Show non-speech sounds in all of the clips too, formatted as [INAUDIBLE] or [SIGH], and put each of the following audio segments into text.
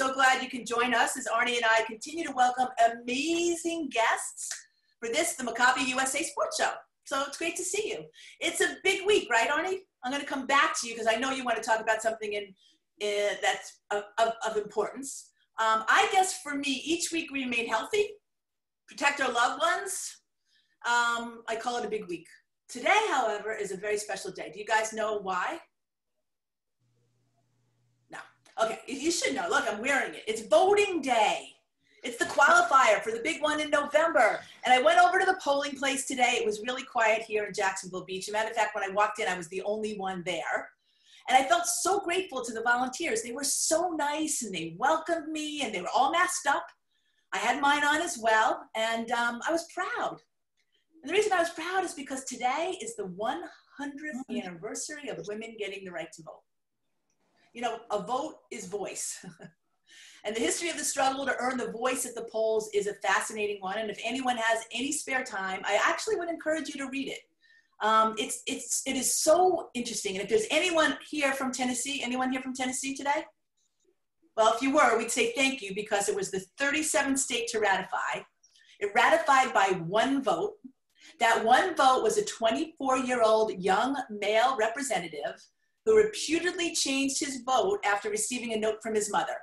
so glad you can join us as Arnie and I continue to welcome amazing guests for this, the Maccabi USA Sports Show. So it's great to see you. It's a big week, right, Arnie? I'm going to come back to you because I know you want to talk about something in, in that's of, of, of importance. Um, I guess for me, each week we remain healthy, protect our loved ones. Um, I call it a big week. Today, however, is a very special day. Do you guys know why? Okay, you should know. Look, I'm wearing it. It's voting day. It's the qualifier for the big one in November. And I went over to the polling place today. It was really quiet here in Jacksonville Beach. As a matter of fact, when I walked in, I was the only one there. And I felt so grateful to the volunteers. They were so nice and they welcomed me and they were all masked up. I had mine on as well. And um, I was proud. And the reason I was proud is because today is the 100th anniversary of women getting the right to vote. You know, a vote is voice. [LAUGHS] And the history of the struggle to earn the voice at the polls is a fascinating one. And if anyone has any spare time, I actually would encourage you to read it. Um, it's, it's, it is so interesting. And if there's anyone here from Tennessee, anyone here from Tennessee today? Well, if you were, we'd say thank you because it was the 37th state to ratify. It ratified by one vote. That one vote was a 24 year old young male representative who reputedly changed his vote after receiving a note from his mother.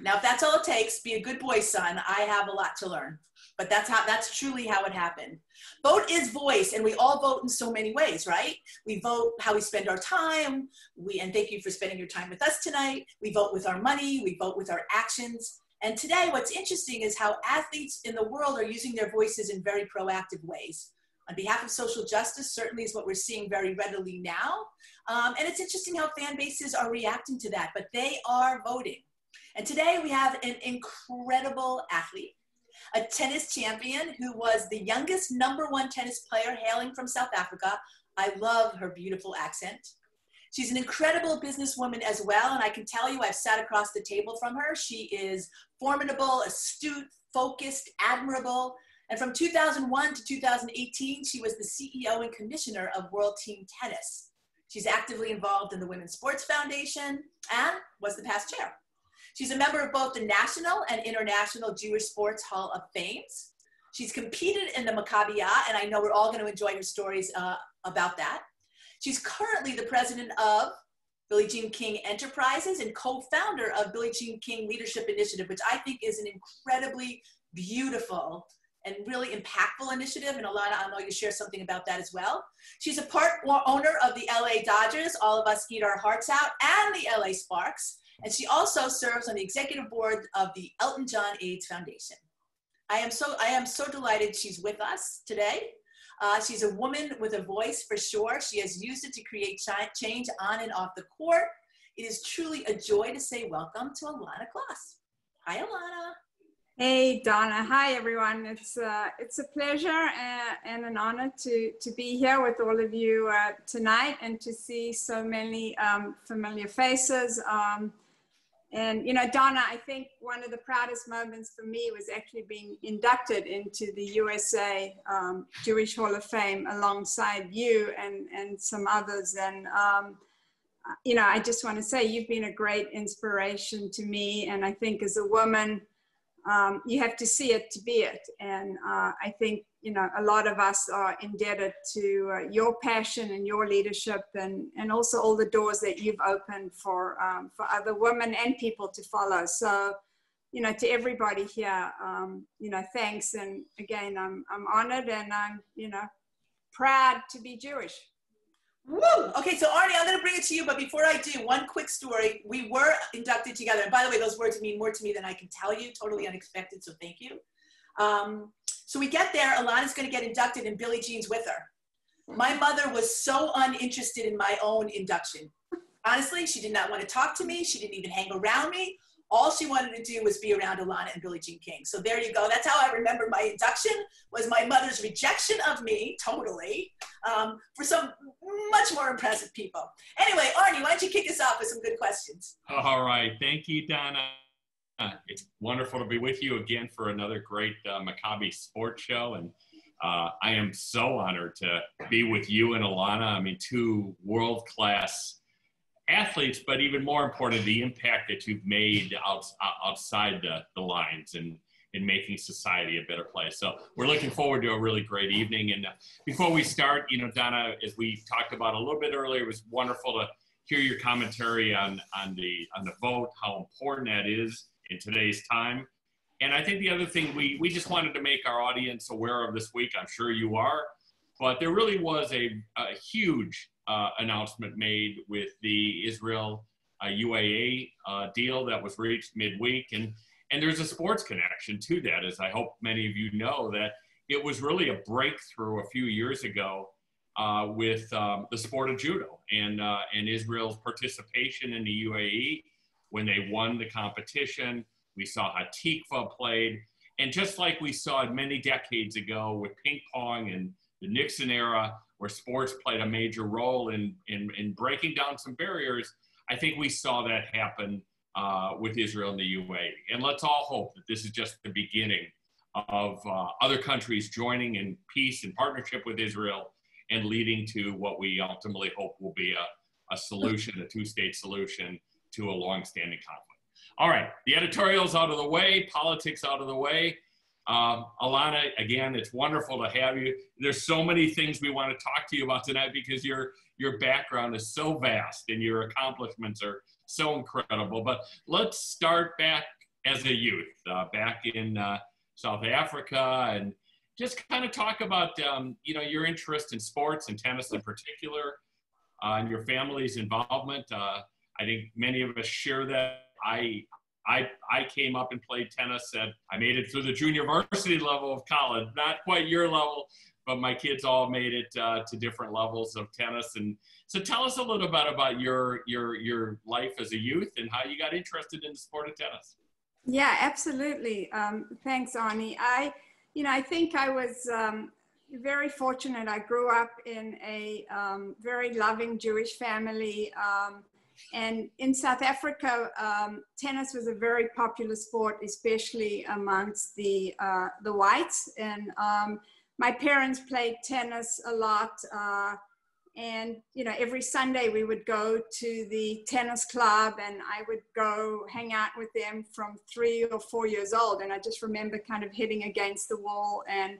Now, if that's all it takes, be a good boy, son. I have a lot to learn. But that's how that's truly how it happened. Vote is voice, and we all vote in so many ways, right? We vote how we spend our time. We and thank you for spending your time with us tonight. We vote with our money, we vote with our actions. And today, what's interesting is how athletes in the world are using their voices in very proactive ways. On behalf of social justice, certainly is what we're seeing very readily now. Um, and it's interesting how fan bases are reacting to that, but they are voting. And today we have an incredible athlete, a tennis champion who was the youngest number one tennis player hailing from South Africa. I love her beautiful accent. She's an incredible businesswoman as well, and I can tell you I've sat across the table from her. She is formidable, astute, focused, admirable. And from 2001 to 2018, she was the CEO and commissioner of World Team Tennis. She's actively involved in the Women's Sports Foundation and was the past chair. She's a member of both the National and International Jewish Sports Hall of Fames. She's competed in the Maccabiah, and I know we're all going to enjoy her stories uh, about that. She's currently the president of Billie Jean King Enterprises and co-founder of Billie Jean King Leadership Initiative, which I think is an incredibly beautiful and really impactful initiative. And Ilana, I know you share something about that as well. She's a part owner of the LA Dodgers, All of Us Eat Our Hearts Out, and the LA Sparks. And she also serves on the executive board of the Elton John AIDS Foundation. I am so, I am so delighted she's with us today. Uh, she's a woman with a voice for sure. She has used it to create change on and off the court. It is truly a joy to say welcome to Ilana Kloss. Hi, Ilana. Hey, Donna. Hi, everyone. It's uh, it's a pleasure and, and, an honor to to be here with all of you uh, tonight and to see so many um, familiar faces. Um, and, you know, Donna, I think one of the proudest moments for me was actually being inducted into the USA um, Jewish Hall of Fame alongside you and, and some others. And, um, you know, I just want to say you've been a great inspiration to me. And I think as a woman, um, you have to see it to be it. And uh, I think you know, a lot of us are indebted to uh, your passion and your leadership and, and also all the doors that you've opened for, um, for other women and people to follow. So, you know, to everybody here, um, you know, thanks. And again, I'm, I'm honored and I'm, you know, proud to be Jewish. Woo! Okay, so Arnie, I'm going to bring it to you, but before I do, one quick story. We were inducted together. And by the way, those words mean more to me than I can tell you. Totally unexpected, so thank you. Um, so we get there, Ilana's gonna get inducted and Billie Jean's with her. My mother was so uninterested in my own induction. Honestly, she did not want to talk to me. She didn't even hang around me. All she wanted to do was be around Ilana and Billie Jean King. So there you go. That's how I remember my induction was my mother's rejection of me, totally, um, for some much more impressive people. Anyway, Arnie, why don't you kick us off with some good questions? All right. Thank you, Donna. It's wonderful to be with you again for another great uh, Maccabi sports show. And uh, I am so honored to be with you and Ilana. I mean, two world class athletes, but even more important, the impact that you've made out, outside the, the lines and in making society a better place. So we're looking forward to a really great evening. And uh, before we start, you know, Donna, as we talked about a little bit earlier, it was wonderful to hear your commentary on on the on the vote, how important that is in today's time. And I think the other thing we we just wanted to make our audience aware of this week. I'm sure you are, but there really was a, a huge uh, announcement made with the Israel uh, UAE uh, deal that was reached midweek, and and there's a sports connection to that, as I hope many of you know that it was really a breakthrough a few years ago uh, with um, the sport of judo and uh, and Israel's participation in the UAE when they won the competition. We saw Hatikva played, and just like we saw many decades ago with ping pong and the Nixon era, where sports played a major role in, in, in breaking down some barriers, I think we saw that happen uh, with Israel and the UAE. And let's all hope that this is just the beginning of uh, other countries joining in peace and partnership with Israel and leading to what we ultimately hope will be a, a solution, a two state solution to a long standing conflict. All right, the editorials out of the way, politics out of the way. Um, Ilana, again, it's wonderful to have you. There's so many things we want to talk to you about tonight because your your background is so vast and your accomplishments are so incredible. But let's start back as a youth, uh, back in uh, South Africa, and just kind of talk about um, you know your interest in sports and tennis in particular, uh, and your family's involvement. Uh, I think many of us share that. I I, I came up and played tennis at, I made it through the junior varsity level of college, not quite your level, but my kids all made it uh, to different levels of tennis. And so tell us a little bit about your, your, your life as a youth and how you got interested in the sport of tennis. Yeah, absolutely. Um, thanks, Arnie. I, you know, I think I was um, very fortunate. I grew up in a um, very loving Jewish family. And in South Africa, um, tennis was a very popular sport, especially amongst the, uh, the whites. And um, my parents played tennis a lot. Uh, and, you know, every Sunday we would go to the tennis club and I would go hang out with them from three or four years old. And I just remember kind of hitting against the wall and,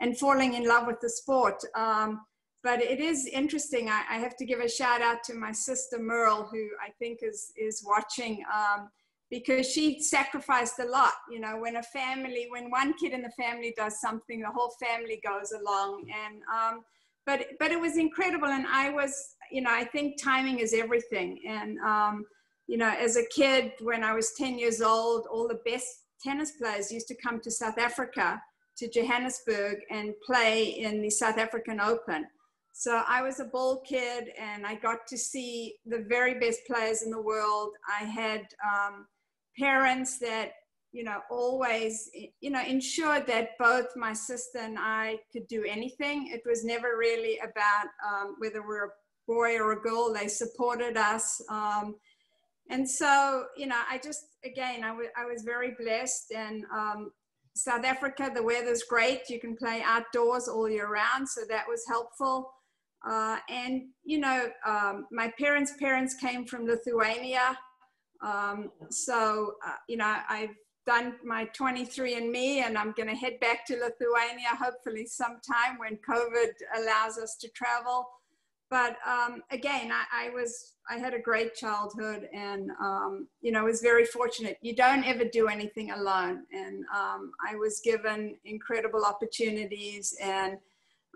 and falling in love with the sport. Um, but it is interesting. I, I, have to give a shout out to my sister Merle, who I think is is watching, um, because she sacrificed a lot. You know, when a family, when one kid in the family does something, the whole family goes along. And um, but but it was incredible, and I was, you know, I think timing is everything. And um, you know, as a kid, when I was 10 years old, all the best tennis players used to come to South Africa to Johannesburg and play in the South African Open. So I was a ball kid and I got to see the very best players in the world. I had um, parents that, you know, always, you know, ensured that both my sister and I could do anything. It was never really about um, whether we're a boy or a girl. They supported us. Um, and so, you know, I just, again, I, I was very blessed and um, South Africa, the weather's great. You can play outdoors all year round. So that was helpful. Uh, and, you know, um, my parents' parents came from Lithuania. Um, so, uh, you know, I've done my 23andMe and I'm going to head back to Lithuania hopefully sometime when COVID allows us to travel. But um, again, I, I, was, I had a great childhood and, um, you know, was very fortunate. You don't ever do anything alone. And um, I was given incredible opportunities and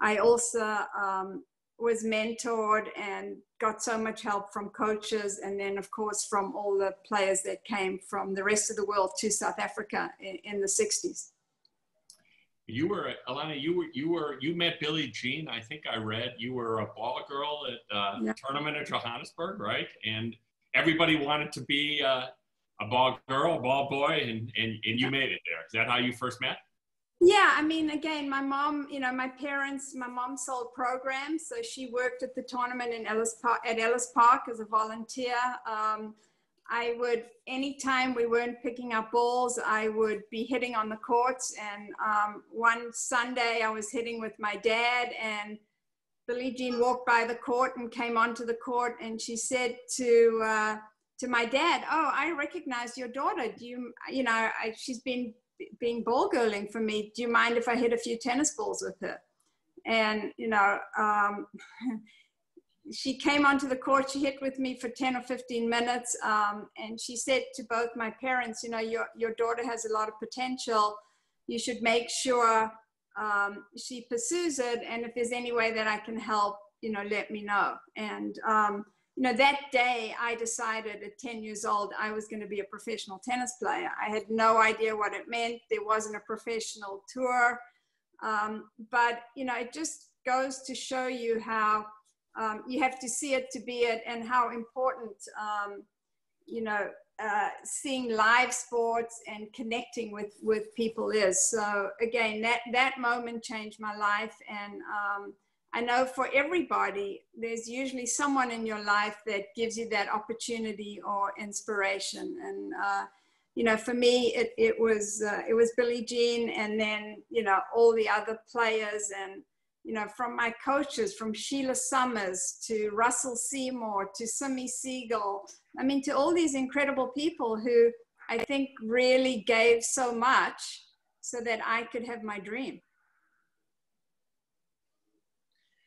I also um, was mentored and got so much help from coaches and then of course from all the players that came from the rest of the world to South Africa in, in the 60s. You were Ilana. You were you were you met Billie Jean. I think I read you were a ball girl at uh, yeah. tournament at Johannesburg, right? And everybody wanted to be uh, a ball girl, a ball boy, and and, and you yeah. made it there. Is that how you first met? Yeah, I mean, again, my mom, you know, my parents, my mom sold programs, so she worked at the tournament in Ellis Park at Ellis Park as a volunteer. Um, I would, anytime we weren't picking up balls, I would be hitting on the courts. And um, one Sunday, I was hitting with my dad, and Billie Jean walked by the court and came onto the court, and she said to uh, to my dad, "Oh, I recognize your daughter. Do you, you know, I, she's been being ball girling for me. Do you mind if I hit a few tennis balls with her?" And you know, um, [LAUGHS] she came onto the court. She hit with me for ten or fifteen minutes, um, and she said to both my parents, "You know, your your daughter has a lot of potential. You should make sure." Um, she pursues it and if there's any way that i can help you know let me know and um, you know, that day I decided at 10 years old I was going to be a professional tennis player. I had no idea what it meant. There wasn't a professional tour. Um, but, you know, it just goes to show you how um, you have to see it to be it and how important, um, you know, uh, seeing live sports and connecting with, with people is. So again, that, that moment changed my life and, um, I know for everybody, there's usually someone in your life that gives you that opportunity or inspiration. And, uh, you know, for me, it, it was, uh, it was Billie Jean and then, you know, all the other players and, you know, from my coaches, from Sheila Summers to Russell Seymour to Simi Siegel. I mean, to all these incredible people who I think really gave so much so that I could have my dream.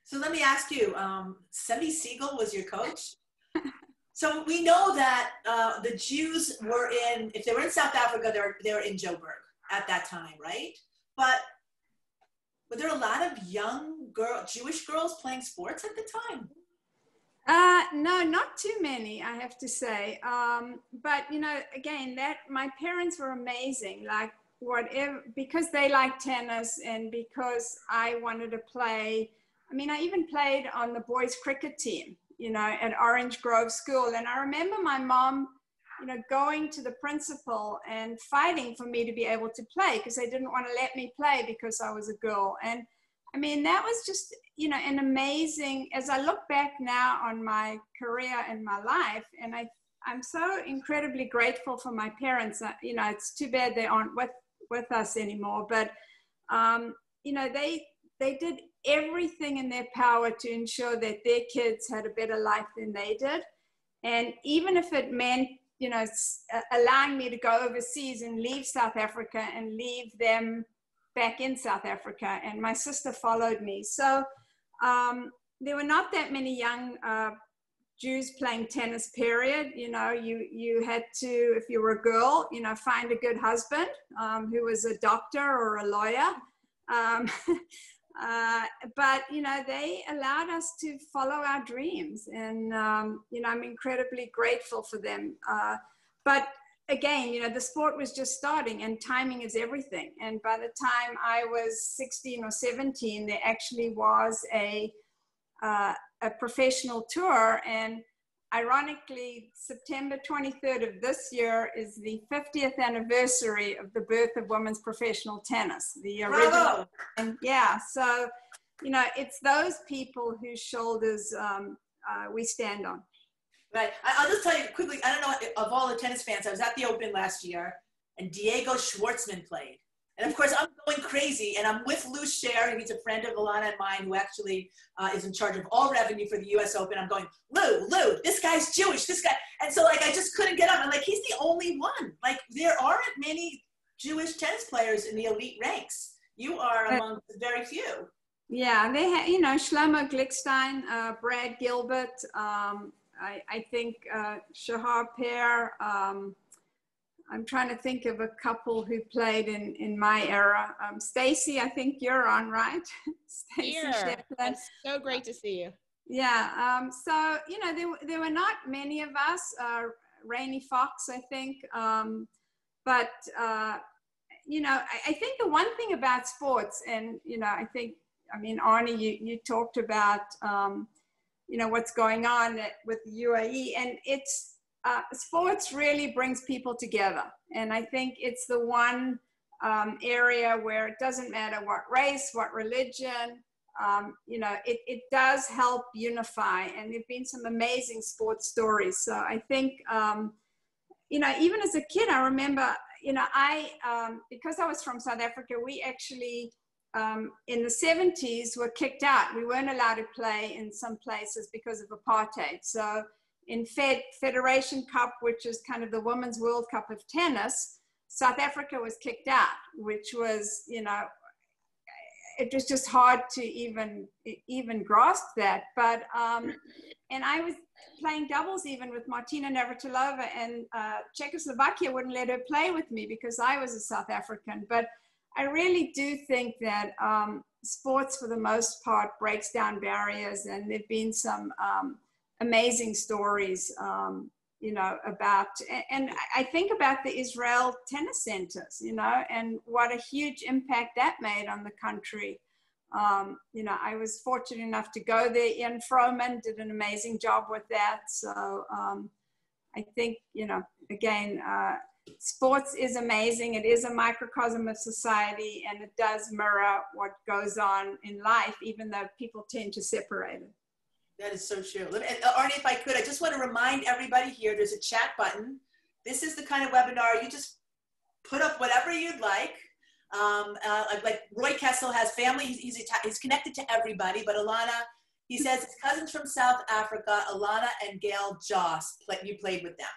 So let me ask you, um, Simi Siegel was your coach? [LAUGHS] so we know that uh, the Jews were in, if they were in South Africa, they were, they were in Joburg at that time, right? But were there are a lot of young girl, Jewish girls playing sports at the time? Uh, no, not too many, I have to say. Um, but you know, again, that my parents were amazing. Like whatever, because they liked tennis and because I wanted to play I mean, I even played on the boys cricket team, you know, at Orange Grove School. And I remember my mom, you know, going to the principal and fighting for me to be able to play because they didn't want to let me play because I was a girl. And I mean, that was just, you know, an amazing, as I look back now on my career and my life, and I, I'm so incredibly grateful for my parents. You know, it's too bad they aren't with, with us anymore, but, um, you know, they, they did everything in their power to ensure that their kids had a better life than they did. And even if it meant, you know, allowing me to go overseas and leave South Africa and leave them back in South Africa. And my sister followed me. So um, there were not that many young uh, Jews playing tennis, period. You know, you, you had to, if you were a girl, you know, find a good husband um, who was a doctor or a lawyer. Um, [LAUGHS] Uh, but you know they allowed us to follow our dreams and um, you know i'm incredibly grateful for them. Uh, but again you know the sport was just starting and timing is everything. And by the time i was 16 or 17 there actually was a uh, a professional tour and ironically, September 23rd of this year is the 50th anniversary of the birth of women's professional tennis. The original, and yeah, so you know, it's those people whose shoulders um, uh, we stand on. Right. I'll just tell you quickly. I don't know of all the tennis fans. I was at the Open last year, and Diego Schwartzman played. And of course, I'm going crazy, and I'm with Lew Sherr, he's a friend of Ilana and mine, who actually uh, is in charge of all revenue for the U.S. Open. I'm going, Lou, Lou, this guy's Jewish, this guy, and so like I just couldn't get up. I'm like, he's the only one. Like there aren't many Jewish tennis players in the elite ranks. You are among very few. Yeah, they have, you know, Shlomo Glickstein, uh, Brad Gilbert, um, I, I, think uh, Shahar Peer, um, I'm trying to think of a couple who played in, in my era. Um, Stacy, I think you're on, right? [LAUGHS] Stacy That's so great to see you. Yeah. Um, so, you know, there, there were not many of us. Uh, Rainey Fox, I think. Um, but, uh, you know, I, I, think the one thing about sports, and, you know, I think, I mean, Arnie, you, you talked about, um, you know, what's going on with the UAE, and it's, uh, sports really brings people together. And I think it's the one um, area where it doesn't matter what race, what religion, um, you know, it, it does help unify. And there have been some amazing sports stories. So I think, um, you know, even as a kid, I remember, you know, I, um, because I was from South Africa, we actually um, in the 70s were kicked out. We weren't allowed to play in some places because of apartheid. So in Fed, Federation Cup, which is kind of the Women's World Cup of tennis, South Africa was kicked out, which was, you know, it was just hard to even even grasp that. But um, and I was playing doubles even with Martina Navratilova, and uh, Czechoslovakia wouldn't let her play with me because I was a South African. But I really do think that um, sports, for the most part, breaks down barriers, and there've been some um, amazing stories, um, you know, about. And I think about the Israel tennis centers, you know, and what a huge impact that made on the country. Um, you know, I was fortunate enough to go there. Ian Froman did an amazing job with that. So um, I think, you know, again, uh, sports is amazing. It is a microcosm of society and it does mirror what goes on in life, even though people tend to separate it. That is so true. And uh, Arnie, if I could, I just want to remind everybody here, there's a chat button. This is the kind of webinar you just put up whatever you'd like. Um, uh, like Roy Kessel has family, he's, he's, he's connected to everybody, but Ilana, he says his cousins from South Africa, Alana and Gail Joss, play, you played with them.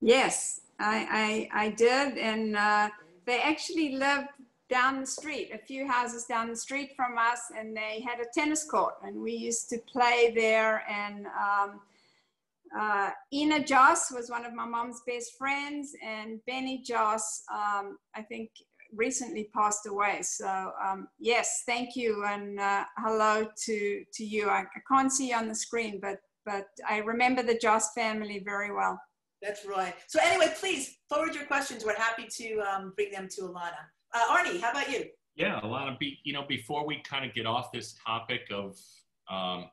Yes, I, I, I did. And uh, they actually lived down the street, a few houses down the street from us, and they had a tennis court, and we used to play there. And um, uh, Ina Joss was one of my mom's best friends, and Benny Joss, um, I think, recently passed away. So um, yes, thank you, and uh, hello to to you. I, I can't see you on the screen, but but I remember the Joss family very well. That's right. So anyway, please forward your questions. We're happy to um, bring them to Ilana. Uh, Arnie, how about you? Yeah, Ilana, be, you know, before we kind of get off this topic of, um,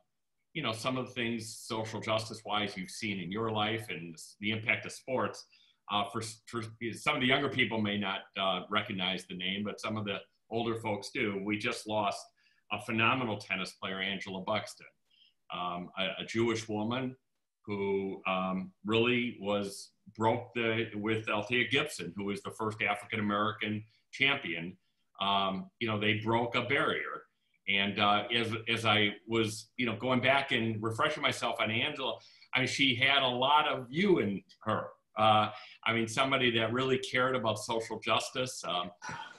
you know, some of the things social justice wise you've seen in your life and the impact of sports, uh, for, for some of the younger people may not uh, recognize the name, but some of the older folks do. We just lost a phenomenal tennis player, Angela Buxton, um, a, a Jewish woman who um, really was broke the with Althea Gibson, who was the first African American champion. Um, you know, they broke a barrier. And uh, as, as I was, you know, going back and refreshing myself on Angela, I mean, she had a lot of you in her. Uh, I mean, somebody that really cared about social justice. Um,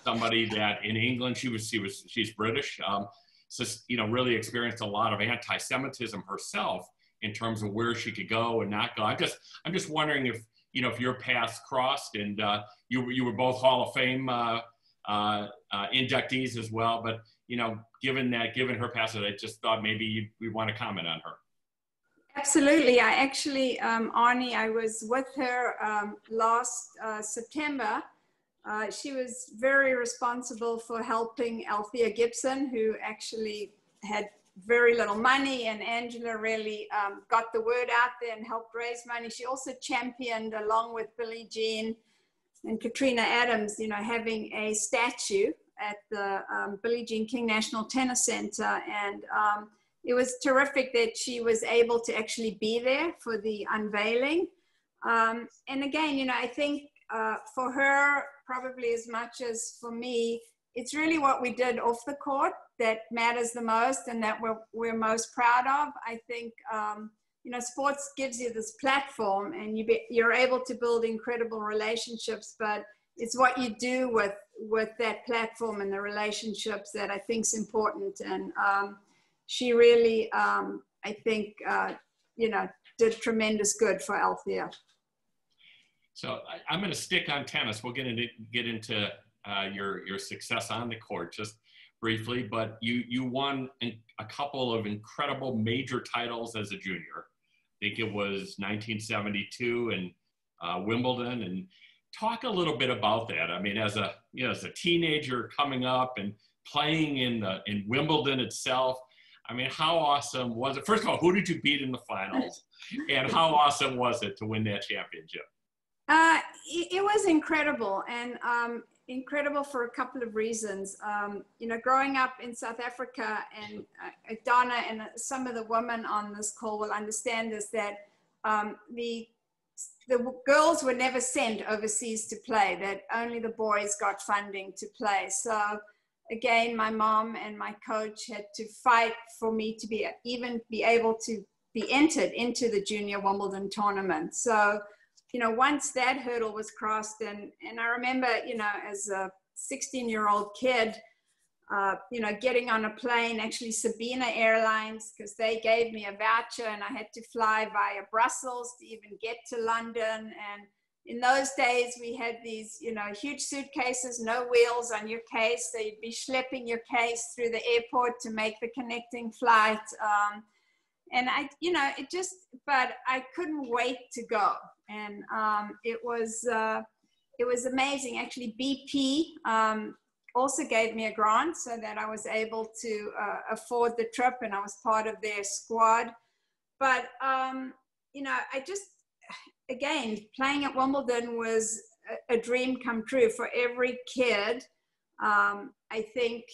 somebody that in England, she was, she was, she's British. Um, so, you know, really experienced a lot of anti-Semitism herself in terms of where she could go and not go. I'm just, I'm just wondering if, you know, if your paths crossed and uh, you, you were both Hall of Fame uh, uh, uh, inductees as well. But, you know, given that, given her passage, I just thought maybe we want to comment on her. Absolutely. I actually, um, Arnie, I was with her um, last uh, September. Uh, she was very responsible for helping Althea Gibson, who actually had very little money, and Angela really um, got the word out there and helped raise money. She also championed, along with Billie Jean and Katrina Adams, you know, having a statue at the um, Billie Jean King National Tennis Center. And um, it was terrific that she was able to actually be there for the unveiling. Um, and again, you know, I think uh, for her, probably as much as for me, it's really what we did off the court that matters the most and that we're, we're most proud of. I think, um, you know, sports gives you this platform and you be, you're able to build incredible relationships, but it's what you do with, with that platform and the relationships that I think is important. And um, she really, um, I think, uh, you know, did tremendous good for Althea. So I, am going to stick on tennis. We'll get into get into uh, your your success on the court. Just briefly, but you you won a couple of incredible major titles as a junior. I think it was 1972 and uh, Wimbledon. And talk a little bit about that. I mean, as a you know, as a teenager coming up and playing in the in Wimbledon itself. I mean, how awesome was it? First of all, who did you beat in the finals, [LAUGHS] and how awesome was it to win that championship? Uh, it, it was incredible, and um, incredible for a couple of reasons. Um, you know, growing up in South Africa, and uh, Donna and some of the women on this call will understand this that um, the the girls were never sent overseas to play; that only the boys got funding to play. So again, my mom and my coach had to fight for me to be even be able to be entered into the junior Wimbledon tournament. So, you know, once that hurdle was crossed, and and I remember, you know, as a 16 year old kid, uh, you know, getting on a plane, actually Sabena Airlines, because they gave me a voucher and I had to fly via Brussels to even get to London. And in those days, we had these, you know, huge suitcases, no wheels on your case. So you'd be schlepping your case through the airport to make the connecting flight. Um, and I, you know, it just, but I couldn't wait to go. And um, it was, uh, it was amazing. Actually, BP um, also gave me a grant so that I was able to uh, afford the trip and I was part of their squad. But, um, you know, I just, again, playing at Wimbledon was a, a dream come true for every kid. Um, I think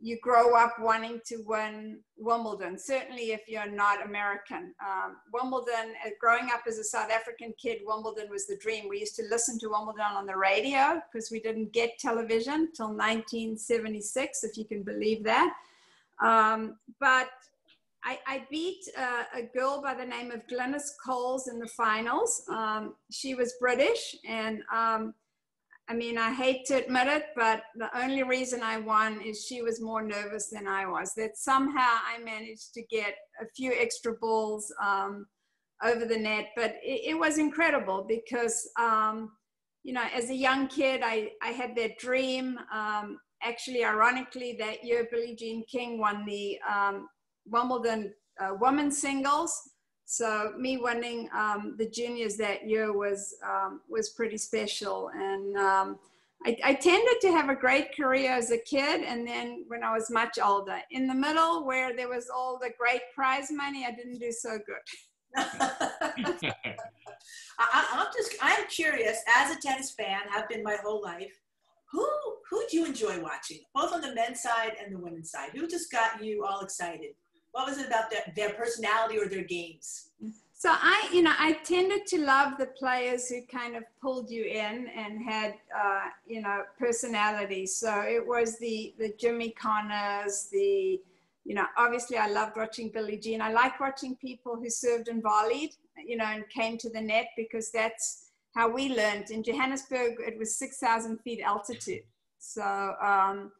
you grow up wanting to win Wimbledon, certainly if you're not American. Um, Wimbledon, uh, growing up as a South African kid, Wimbledon was the dream. We used to listen to Wimbledon on the radio because we didn't get television till 1976, if you can believe that. Um, but I, I beat uh, a girl by the name of Glynis Coles in the finals. Um, she was British and um, I mean, I hate to admit it, but the only reason I won is she was more nervous than I was. That somehow I managed to get a few extra balls um, over the net, but it, it was incredible because, um, you know, as a young kid, I, I had that dream. Um, actually, ironically, that year, Billie Jean King won the um, Wimbledon uh, women's singles. So me winning um, the juniors that year was um, was pretty special, and um, I, I, tended to have a great career as a kid, and then when I was much older, in the middle where there was all the great prize money, I didn't do so good. [LAUGHS] I, I'm just I'm curious as a tennis fan, have been my whole life. Who who do you enjoy watching, both on the men's side and the women's side? Who just got you all excited? What was it about their, their personality or their games? So I, you know, I tended to love the players who kind of pulled you in and had, uh, you know, personality. So it was the the Jimmy Connors, the, you know, obviously I loved watching Billie Jean. I like watching people who served and volleyed, you know, and came to the net because that's how we learned. In Johannesburg, it was 6,000 feet altitude. So, um,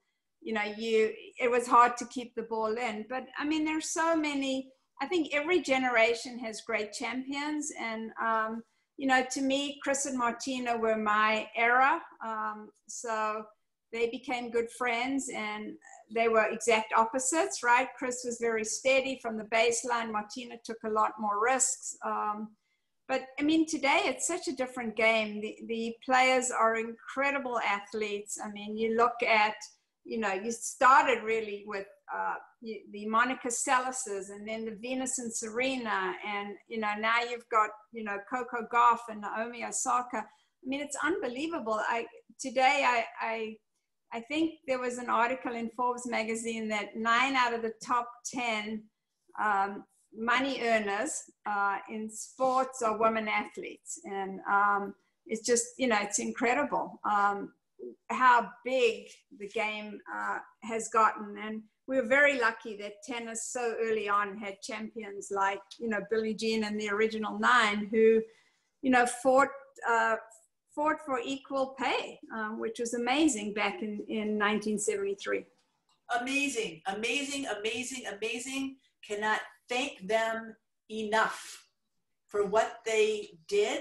you know, you it was hard to keep the ball in. But I mean, there's so many. I think every generation has great champions, and um, you know, to me, Chris and Martina were my era. Um, so they became good friends, and they were exact opposites, right? Chris was very steady from the baseline. Martina took a lot more risks. Um, but I mean, today it's such a different game. The, the players are incredible athletes. I mean, you look at you know, you started really with uh, the Monica Seleses and then the Venus and Serena, and you know now you've got you know Coco Gauff and Naomi Osaka. I mean, it's unbelievable. I today I I I think there was an article in Forbes magazine that nine out of the top ten um, money earners uh, in sports are women athletes, and um, it's just you know it's incredible. Um, how big the game uh, has gotten. And we were very lucky that tennis so early on had champions like, you know, Billie Jean and the original nine who, you know, fought, uh, fought for equal pay, um, which was amazing back in, in 1973. Amazing, amazing, amazing, amazing. Cannot thank them enough for what they did,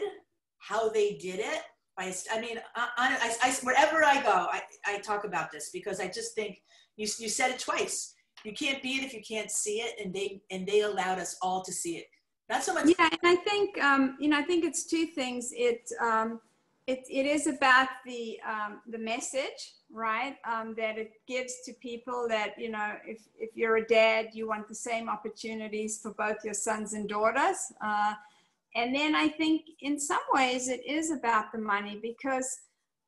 how they did it, I, I mean, I, I, I, wherever I go, I, I talk about this because I just think you, you said it twice. You can't be it if you can't see it, and they and they allowed us all to see it. Not so much. Yeah, and I think um, you know, I think it's two things. It um, it, it is about the um, the message, right? Um, that it gives to people that you know, if if you're a dad, you want the same opportunities for both your sons and daughters. Uh, and then I think in some ways it is about the money because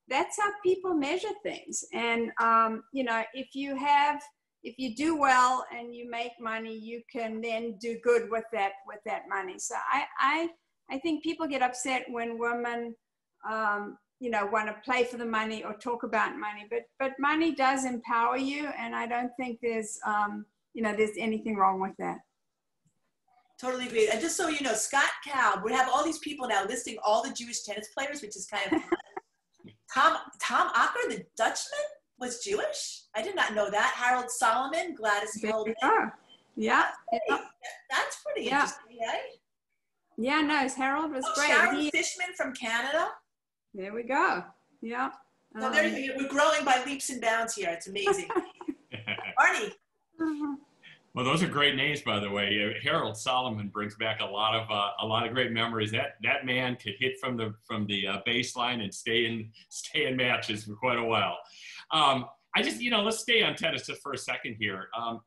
that's how people measure things. And, um, you know, if you have, if you do well and you make money, you can then do good with that, with that money. So I, I, I think people get upset when women, um, you know, want to play for the money or talk about money. But but money does empower you, and I don't think there's um, you know there's anything wrong with that. Totally agree. And just so you know, Scott Calb, we have all these people now listing all the Jewish tennis players, which is kind of [LAUGHS] Tom Tom Okker, the Dutchman, was Jewish. I did not know that. Harold Solomon, Gladys Hilden. Yeah. yeah. That's pretty yeah. interesting, eh? Yeah, no, Harold was oh, great. Sharon he, Fichman from Canada. There we go. Yeah. So um, there, we're growing by leaps and bounds here. It's amazing. [LAUGHS] Arnie. [LAUGHS] Well, those are great names, by the way. Uh, Harold Solomon brings back a lot of uh, a lot of great memories. That that man could hit from the from the uh, baseline and stay in [LAUGHS] stay in matches for quite a while. Um, I just you know let's stay on tennis just for a second here. Um,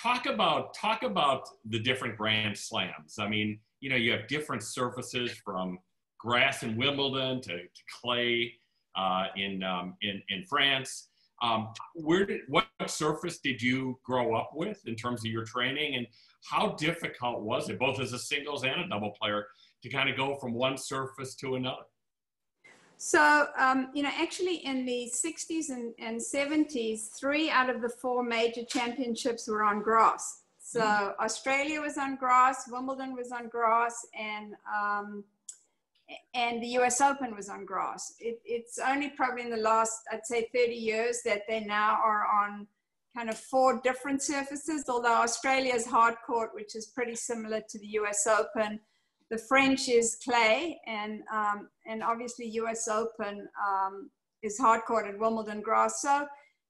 talk about talk about the different Grand Slams. I mean, you know, you have different surfaces from grass in Wimbledon to, to clay uh, in um, in in France. Um, where did what surface did you grow up with in terms of your training, and how difficult was it, both as a singles and a double player, to kind of go from one surface to another? So, um, you know, actually in the 60s and, and 70s, three out of the four major championships were on grass. So mm-hmm. Australia was on grass, Wimbledon was on grass, and um, and the US Open was on grass. It, it's only probably in the last, I'd say 30 years that they now are on kind of four different surfaces, although Australia's hard court, which is pretty similar to the US Open. The French is clay, and, um, and obviously US Open um, is hard court at Wimbledon grass. So,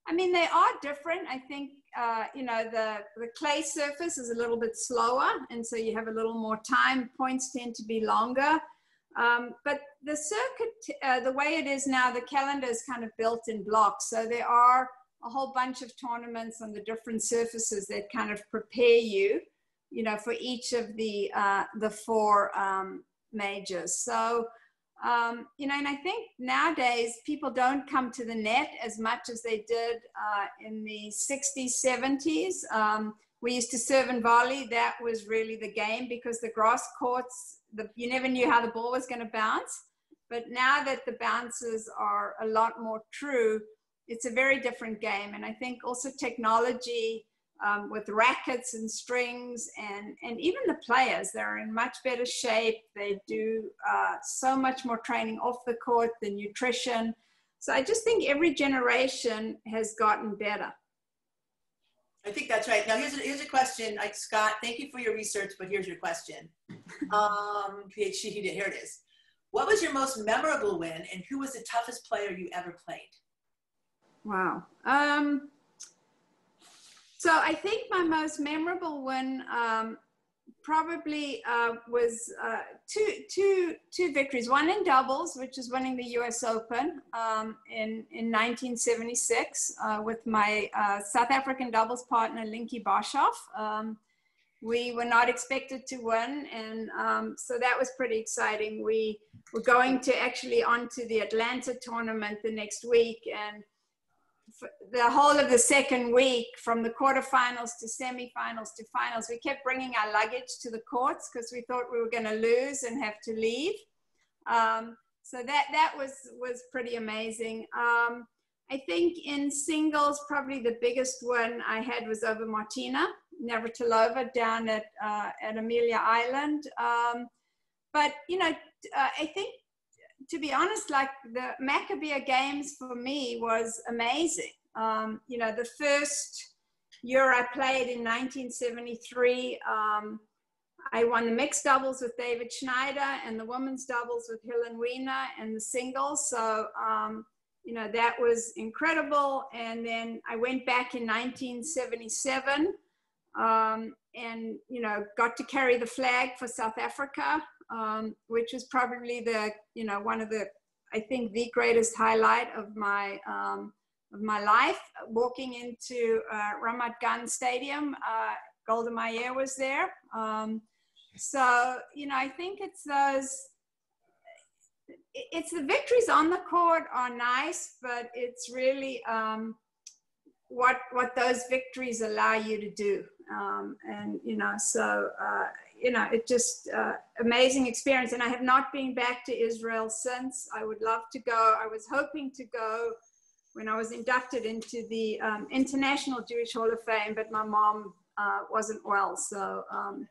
I mean, they are different. I think, uh, you know, the, the clay surface is a little bit slower, and so you have a little more time. Points tend to be longer. Um, but the circuit, uh, the way it is now, the calendar is kind of built in blocks. So there are a whole bunch of tournaments on the different surfaces that kind of prepare you, you know, for each of the uh, the four um, majors. So, um, you know, and I think nowadays people don't come to the net as much as they did uh, in the 60s, 70s. Um, we used to serve and volley. That was really the game because the grass courts the, you never knew how the ball was going to bounce. But now that the bounces are a lot more true, it's a very different game. And I think also technology um, with rackets and strings and, and even the players, they're in much better shape. They do uh, so much more training off the court, the nutrition. So I just think every generation has gotten better. I think that's right. Now here's a, here's a question. Like Scott, thank you for your research, but here's your question. [LAUGHS] Um, PhD, here it is. What was your most memorable win, and who was the toughest player you ever played? Wow. Um, so I think my most memorable win um, probably uh, was uh, two, two, two victories. One in doubles, which is winning the U.S. Open um, in, in 1976 uh, with my uh, South African doubles partner, Linky Boshoff. Um, we were not expected to win, and um, so that was pretty exciting. We were going to actually onto the Atlanta tournament the next week, and the whole of the second week, from the quarterfinals to semifinals to finals, we kept bringing our luggage to the courts because we thought we were going to lose and have to leave. Um, so that that was was pretty amazing. Um, I think in singles, probably the biggest one I had was over Martina Navratilova down at uh, at Amelia Island. Um, but you know, uh, I think to be honest, like the Maccabiah Games for me was amazing. Um, you know, the first year I played in 1973, um, I won the mixed doubles with David Schneider and the women's doubles with Helen Wiener and the singles. So, um, you know, that was incredible. And then I went back in 1977 um, and, you know, got to carry the flag for South Africa um, which is probably the, you know, one of the, I think the greatest highlight of my, um, of my life. Walking into uh, Ramat Gan Stadium, uh, Golda Meir was there. Um, so, you know, I think it's those, it's the victories on the court are nice, but it's really um, what what those victories allow you to do. Um, and you know, so uh, you know, it just uh, amazing experience. And I have not been back to Israel since. I would love to go. I was hoping to go when I was inducted into the um, International Jewish Hall of Fame, but my mom uh, wasn't well. So, um,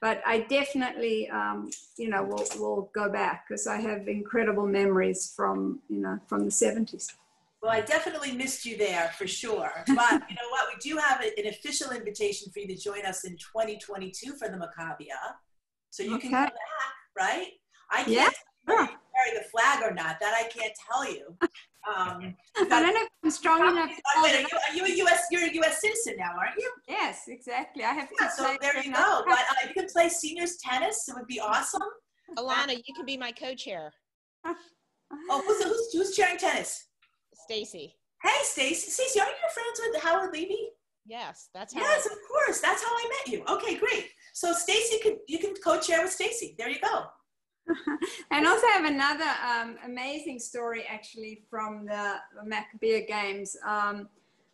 but I definitely, um, you know, will will go back because I have incredible memories from, you know, from the 70s. Well, I definitely missed you there for sure. [LAUGHS] But you know what? We do have an official invitation for you to join us in 2022 for the Maccabiah. So you okay. can come back, right? I can't yeah. Sure. carry the flag or not. That I can't tell you. Um, [LAUGHS] I don't know if I'm strong enough. Wait, are, you, are you a U.S. You're a U.S. citizen now, aren't you? Yes, exactly. I have to. Yeah, so there you go. But uh, you can play seniors tennis. It would be awesome. Ilana, you can be my co-chair. oh, who's, who's, who's chairing tennis? Stacy. Hey, Stacy. Stacy, are you friends with Howard Levy? Yes, that's how. Yes, I, of course. That's how I met you. Okay, great. So Stacy, can you can co-chair with Stacy. There you go. [LAUGHS] and also have another um, amazing story actually from the, the Maccabiah games. Um,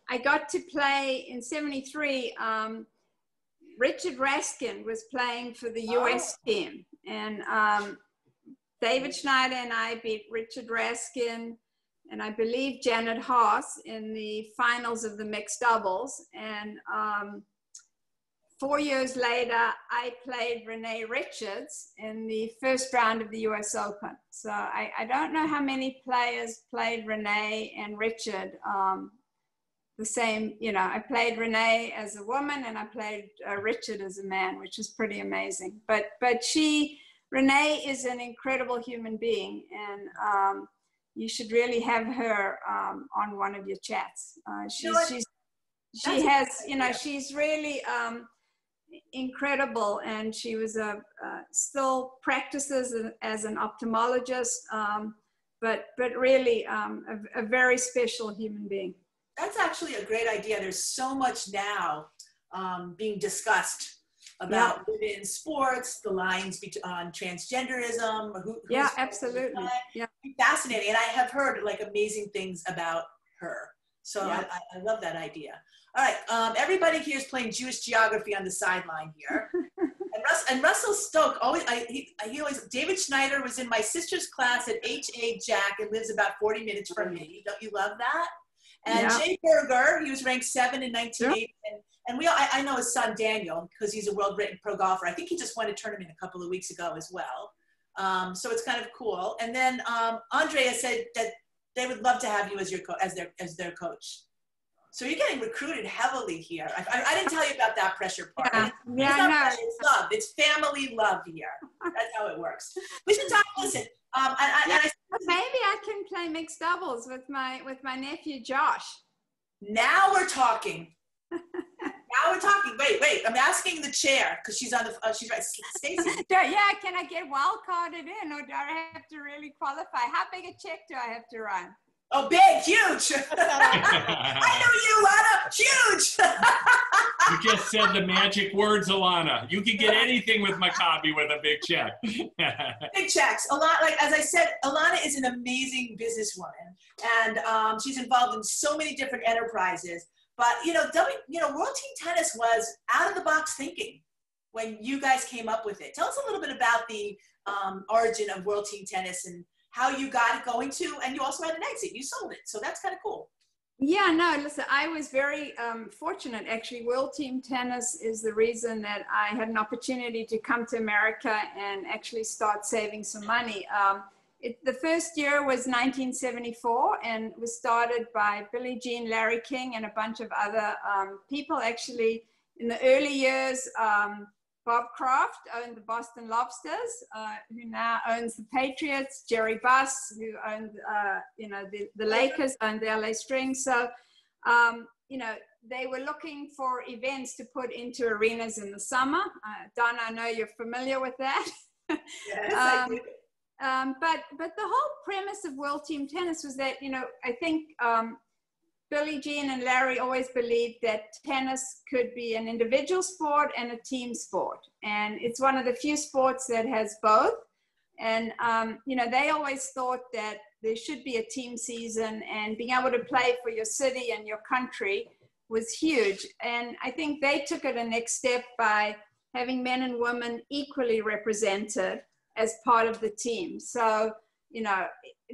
I got to play in '73. Um, Richard Raskind was playing for the U.S. Oh. team, and um, David Schneider and I beat Richard Raskind and I believe Janet Haas in the finals of the mixed doubles. And um, four years later, I played Renee Richards in the first round of the US Open. So I, I don't know how many players played Renee and Richard um, the same, you know, I played Renee as a woman and I played uh, Richard as a man, which is pretty amazing. But, but she, Renee is an incredible human being. And, um, you should really have her um, on one of your chats. Uh, she's, she's, she has, you know, she's really um, incredible, and she was a uh, still practices as an ophthalmologist, um, but but really um, a, a very special human being. That's actually a great idea. There's so much now um, being discussed about yeah. women in sports, the lines on transgenderism. Who, yeah, absolutely. Yeah, fascinating. And I have heard like amazing things about her. So yeah. I, I, love that idea. All right, um, everybody here is playing Jewish geography on the sideline here. [LAUGHS] and, Russ, and, Russell Stoke always, I, he, he always, David Schneider was in my sister's class at H.A. Jack and lives about 40 minutes from me. Don't you love that? And yeah. Jay Berger, he was ranked seven in 1980. Yeah. And and we I, I know his son Daniel because he's a world ranked pro golfer. I think he just won a tournament a couple of weeks ago as well. Um, so it's kind of cool. And then um, Andrea said that they would love to have you as your co- as their as their coach. So you're getting recruited heavily here. I, I, I didn't tell you about that pressure part. Yeah, yeah, it's, pressure, it's love. It's family love here. That's how it works. We should talk. Listen, um, I, yeah, I, maybe I can play mixed doubles with my with my nephew Josh. Now we're talking. [LAUGHS] now we're talking. Wait, wait. I'm asking the chair because she's on the. Uh, she's right. Stacy. [LAUGHS] yeah. Can I get wild carded in, or do I have to really qualify? How big a check do I have to run? Oh, big, huge. [LAUGHS] I know you, Lana. Huge. [LAUGHS] you just said the magic words, Ilana. You can get anything with Maccabi with a big check. big checks. A lot, like as I said, Ilana is an amazing businesswoman, and um, she's involved in so many different enterprises. But you know, w, you know, World Team Tennis was out of the box thinking when you guys came up with it. Tell us a little bit about the um, origin of World Team Tennis and how you got it going to, and you also had an exit. You sold it, so that's kind of cool. Yeah, no, listen, I was very um, fortunate. Actually, World Team Tennis is the reason that I had an opportunity to come to America and actually start saving some money. Um, it, the first year was 1974 and was started by Billie Jean, Larry King, and a bunch of other um, people. Actually, in the early years, um, Bob Kraft owned the Boston Lobsters, uh, who now owns the Patriots. Jerry Buss, who owned, uh, you know, the, the Lakers, owned the LA Strings. So, um, you know, they were looking for events to put into arenas in the summer. Uh, Donna, I know you're familiar with that. Yes, I um, do. Um, but but the whole premise of World Team Tennis was that you know I think um, Billie Jean and Larry always believed that tennis could be an individual sport and a team sport, and it's one of the few sports that has both. And um, you know they always thought that there should be a team season, and being able to play for your city and your country was huge. And I think they took it a next step by having men and women equally represented as part of the team. So, you know,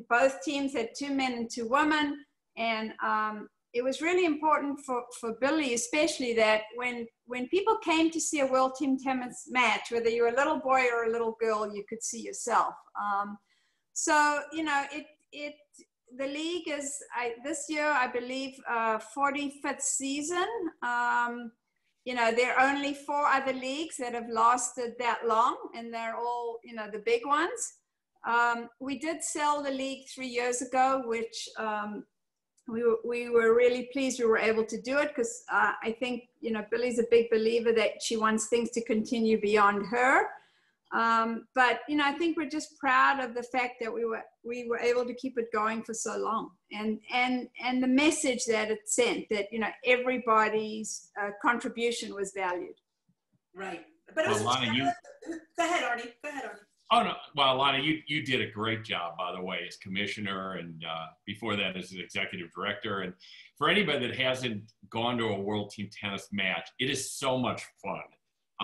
both teams had two men and two women. And um, it was really important for, for Billie, especially that when, when people came to see a World Team Tennis match, whether you're a little boy or a little girl, you could see yourself. Um, so, you know, it, it, the league is I, this year, I believe, uh, 45th season. Um, you know, there are only four other leagues that have lasted that long, and they're all, you know, the big ones. Um, we did sell the league three years ago, which um, we, were, we were really pleased we were able to do it because uh, I think, you know, Billie's a big believer that she wants things to continue beyond her. Um, but you know, I think we're just proud of the fact that we were we were able to keep it going for so long, and and and the message that it sent that you know everybody's uh, contribution was valued. Right, but it was. Well, Lana, you. Go ahead, Arnie. Go ahead, Arnie. Oh no, well, Lana, you you did a great job, by the way, as commissioner, and uh, before that as an executive director. And for anybody that hasn't gone to a World Team Tennis match, it is so much fun.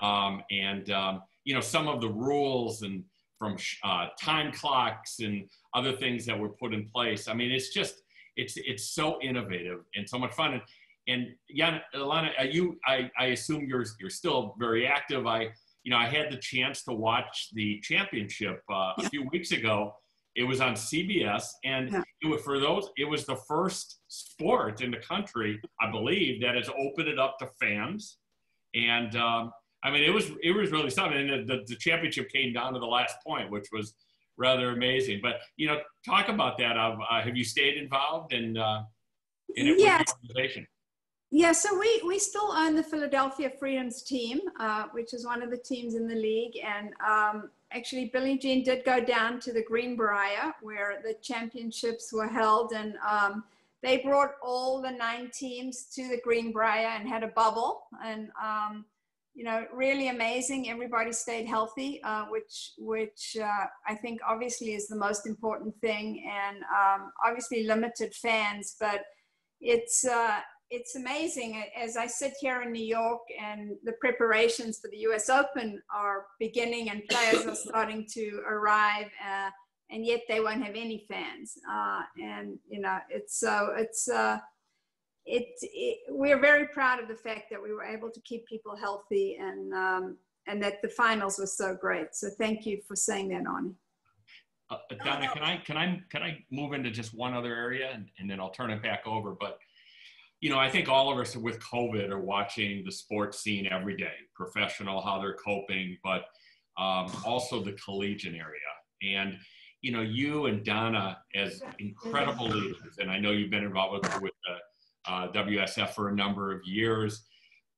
Um, and um, you know some of the rules and from uh, time clocks and other things that were put in place. I mean, it's just it's it's so innovative and so much fun. And and Jan, Ilana, you I, I assume you're you're still very active. I you know I had the chance to watch the championship uh, a few weeks ago. It was on CBS, and yeah. it was for those. It was the first sport in the country, I believe, that has opened it up to fans. And um, I mean, it was it was really something. And the, the, championship came down to the last point, which was rather amazing. But you know, talk about that. Uh, have you stayed involved in uh, in it yes. organization? Yeah, so we, we still own the Philadelphia Freedoms team, uh, which is one of the teams in the league. And um, actually, Billie Jean did go down to the Greenbrier where the championships were held. And um, they brought all the nine teams to the Greenbrier and had a bubble. And um, you know, really amazing. Everybody stayed healthy, uh, which which uh, I think obviously is the most important thing, and um, obviously limited fans. But it's uh, it's amazing as I sit here in New York, and the preparations for the U.S. Open are beginning, and players are starting to arrive. Uh, and yet they won't have any fans, uh, and you know it's so it's it, it, we're very proud of the fact that we were able to keep people healthy and um, and that the finals were so great. So thank you for saying that, Arnie. Uh, Donna, can I can I can I move into just one other area and, and then I'll turn it back over. But you know, I think all of us with COVID are watching the sports scene every day, professional, how they're coping, but um, also the collegiate area. And you know, you and Donna as incredible leaders, and I know you've been involved with uh, WSF for a number of years.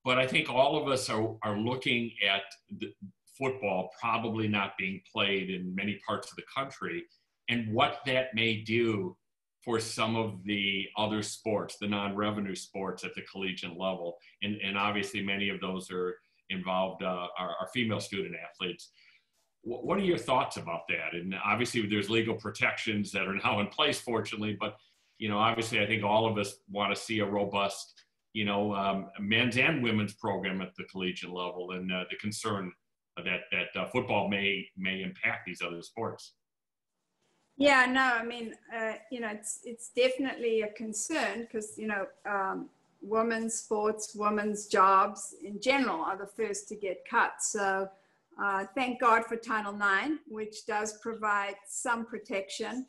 But I think all of us are, are looking at football probably not being played in many parts of the country and what that may do for some of the other sports, the non-revenue sports at the collegiate level. And, and obviously many of those are involved, uh, are, are female student athletes. What are your thoughts about that? And obviously there's legal protections that are now in place, fortunately, but you know, obviously, I think all of us want to see a robust, you know, um, men's and women's program at the collegiate level, and uh, the concern that that uh, football may may impact these other sports. Yeah, no, I mean, uh, you know, it's it's definitely a concern because you know, um, women's sports, women's jobs in general are the first to get cut. So. Uh, thank God for Title IX, which does provide some protection.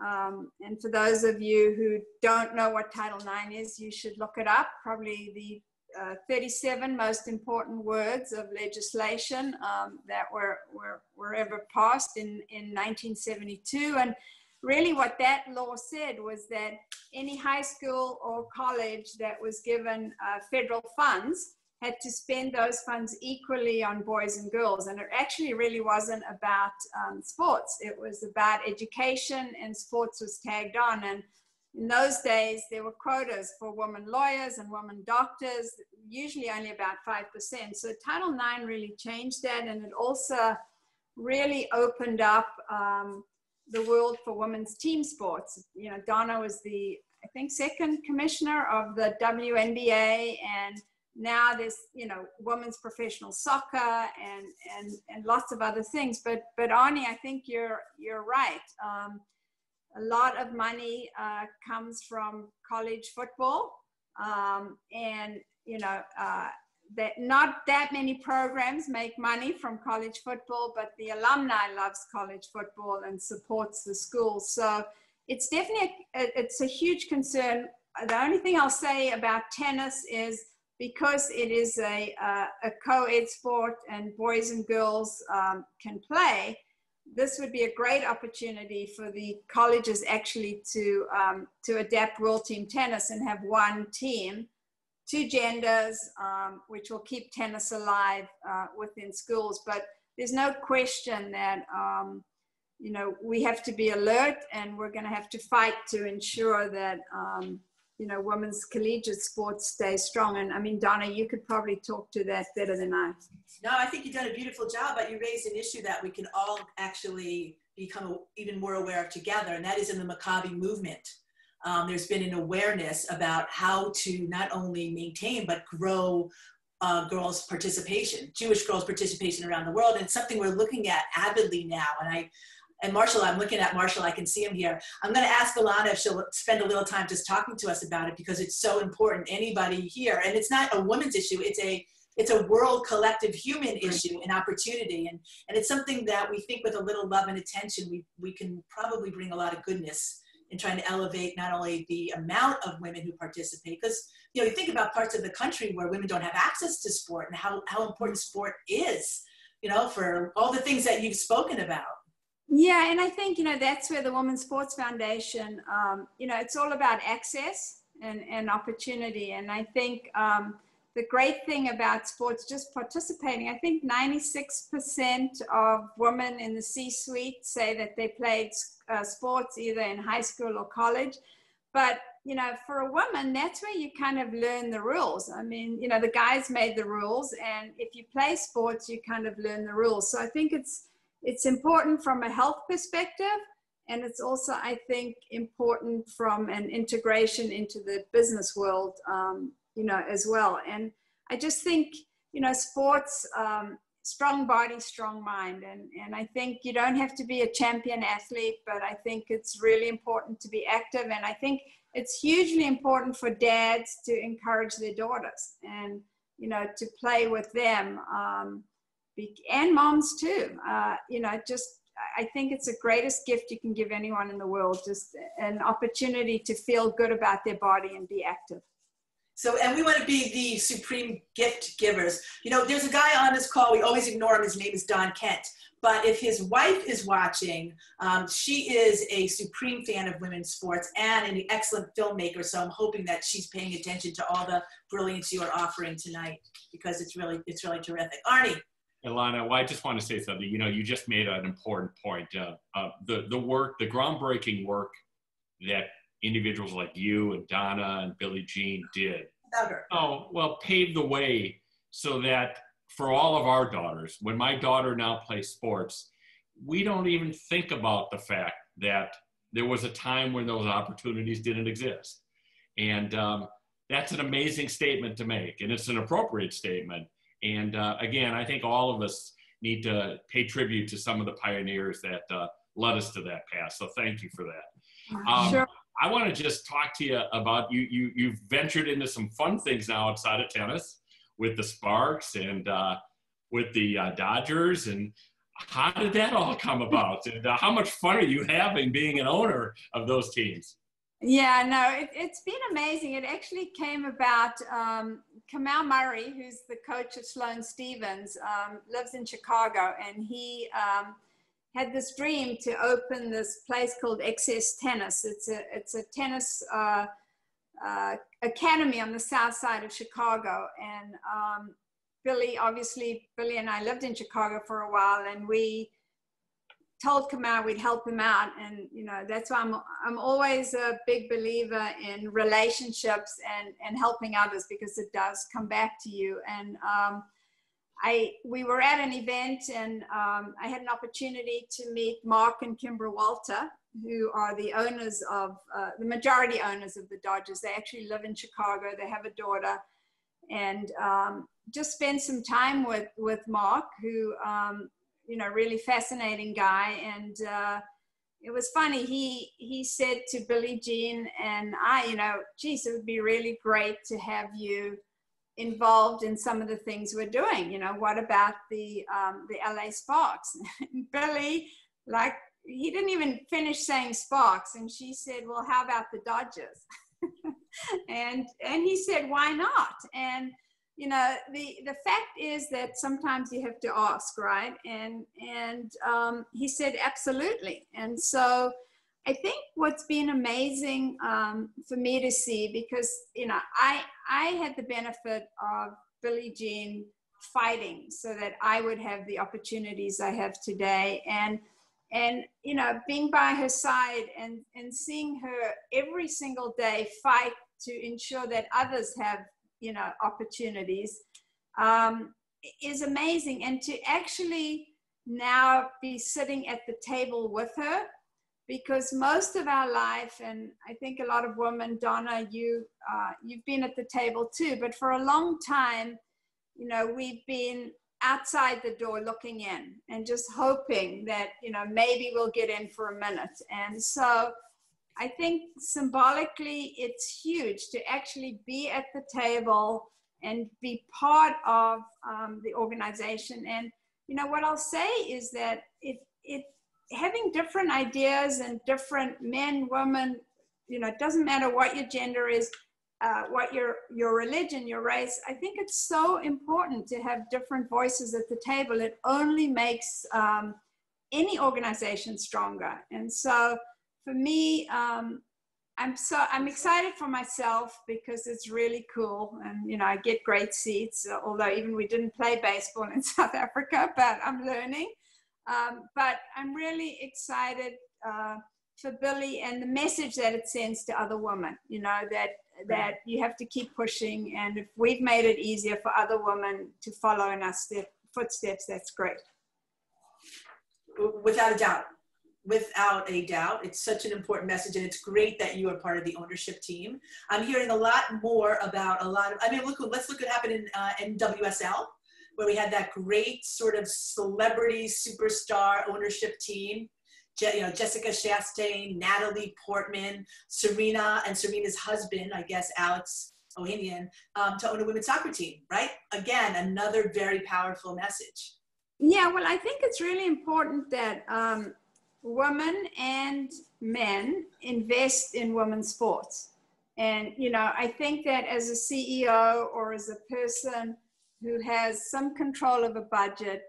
Um, and for those of you who don't know what Title IX is, you should look it up. Probably the uh, 37 most important words of legislation um, that were, were, were ever passed in, in 1972. And really what that law said was that any high school or college that was given uh, federal funds had to spend those funds equally on boys and girls. And it actually really wasn't about um, sports. It was about education and sports was tagged on. And in those days, there were quotas for women lawyers and women doctors, usually only about 5%. So Title IX really changed that. And it also really opened up um, the world for women's team sports. You know, Donna was the, I think, second commissioner of the WNBA and now there's you know women's professional soccer and and and lots of other things. But but Arnie I think you're you're right. Um, a lot of money uh, comes from college football. Um, and you know uh, that not that many programs make money from college football but the alumni loves college football and supports the school. So it's definitely a, it's a huge concern. The only thing I'll say about tennis is because it is a, uh, a co-ed sport and boys and girls um, can play, this would be a great opportunity for the colleges actually to, um, to adapt world team tennis and have one team, two genders, um, which will keep tennis alive uh, within schools. But there's no question that, um, you know, we have to be alert and we're going to have to fight to ensure that um, you know, women's collegiate sports stay strong. And I mean, Donna, you could probably talk to that better than I. No, I think you've done a beautiful job, but you raised an issue that we can all actually become even more aware of together, and that is in the Maccabi movement. Um, there's been an awareness about how to not only maintain but grow uh, girls' participation, Jewish girls' participation around the world, and something we're looking at avidly now. And I, and Marshall, I'm looking at Marshall, I can see him here. I'm going to ask Ilana if she'll spend a little time just talking to us about it because it's so important. Anybody here, and it's not a woman's issue, it's a it's a world collective human issue and opportunity. And and it's something that we think with a little love and attention we we can probably bring a lot of goodness in trying to elevate not only the amount of women who participate because you know you think about parts of the country where women don't have access to sport and how how important sport is you know for all the things that you've spoken about yeah, and I think, you know, that's where the Women's Sports Foundation, um, you know, it's all about access and, and opportunity. And I think um, the great thing about sports, just participating, I think 96% of women in the C suite say that they played uh, sports either in high school or college. But, you know, for a woman, that's where you kind of learn the rules. I mean, you know, the guys made the rules, and if you play sports, you kind of learn the rules. So I think it's, it's important from a health perspective and it's also i think important from an integration into the business world um, you know as well. And i just think you know sports um, strong body strong mind. And and i think you don't have to be a champion athlete but i think it's really important to be active. And i think it's hugely important for dads to encourage their daughters and you know to play with them. Um, and moms too. Uh, you know, just I think it's the greatest gift you can give anyone in the world, just an opportunity to feel good about their body and be active. So, and we want to be the supreme gift givers. You know, there's a guy on this call, we always ignore him. His name is Don Kent. But if his wife is watching, um, she is a supreme fan of women's sports and an excellent filmmaker. So I'm hoping that she's paying attention to all the brilliance you are offering tonight because it's really, it's really terrific. Arnie. Ilana, well, I just want to say something. You know, you just made an important point. Uh, uh, the the work, the groundbreaking work that individuals like you and Donna and Billie Jean did. Oh, well, paved the way so that for all of our daughters, when my daughter now plays sports, we don't even think about the fact that there was a time when those opportunities didn't exist. And um, that's an amazing statement to make, and it's an appropriate statement and uh, again, I think all of us need to pay tribute to some of the pioneers that uh, led us to that path. So thank you for that. Um, sure. I want to just talk to you about you. You you've ventured into some fun things now outside of tennis with the Sparks and uh, with the uh, Dodgers. And how did that all come about? And uh, how much fun are you having being an owner of those teams? Yeah, no, it, has been amazing. It actually came about. Um, Kamau Murray, who's the coach of Sloane Stephens, um, lives in Chicago, and he um, had this dream to open this place called XS Tennis. It's a it's a tennis uh, uh, academy on the south side of Chicago, and um, Billie, obviously, Billie and I lived in Chicago for a while, and we told Kamau we'd help him out. And, you know, that's why I'm, I'm always a big believer in relationships and, and helping others because it does come back to you. And um, I, we were at an event and um, I had an opportunity to meet Mark and Kimbra Walter, who are the owners of, uh, the majority owners of the Dodgers. They actually live in Chicago. They have a daughter. and um, just spend some time with with Mark, who um, you know really fascinating guy. And uh, it was funny. He he said to Billie Jean and I, you know, geez, it would be really great to have you involved in some of the things we're doing. You know, what about the um, the LA Sparks? [LAUGHS] Billie, like he didn't even finish saying Sparks, and she said, "Well, how about the Dodgers?" [LAUGHS] and and he said, "Why not?" And you know, the the fact is that sometimes you have to ask, right? And and um, he said, "Absolutely." And so. I think what's been amazing um, for me to see because you know I I had the benefit of Billie Jean fighting so that I would have the opportunities I have today and and you know being by her side and and seeing her every single day fight to ensure that others have you know opportunities um, is amazing. And to actually now be sitting at the table with her because most of our life and i think a lot of women donna you uh, you've been at the table too but for a long time you know we've been outside the door looking in and just hoping that you know maybe we'll get in for a minute. And so i think symbolically it's huge to actually be at the table and be part of um, the organization and you know what i'll say is that it it having different ideas and different men women you know it doesn't matter what your gender is uh, what your your religion, your race. I think it's so important to have different voices at the table. It only makes um, any organization stronger. And so, for me, um, I'm so I'm excited for myself because it's really cool, and you know I get great seats. Although even we didn't play baseball in [LAUGHS] South Africa, but I'm learning. Um, but I'm really excited. Uh, for Billie and the message that it sends to other women, you know, that that you have to keep pushing. And if we've made it easier for other women to follow in our step, footsteps, that's great. Without a doubt. Without a doubt. It's such an important message, and it's great that you are part of the ownership team. I'm hearing a lot more about a lot of, I mean, look, let's look at what happened in, uh, in WSL, where we had that great sort of celebrity superstar ownership team Je, you know, Jessica Chastain, Natalie Portman, Serena, and Serena's husband, I guess, Alex Ohanian, um, to own a women's soccer team, right? Again, another very powerful message. Yeah, well, I think it's really important that um, women and men invest in women's sports. And, you know, I think that as a CEO or as a person who has some control of a budget,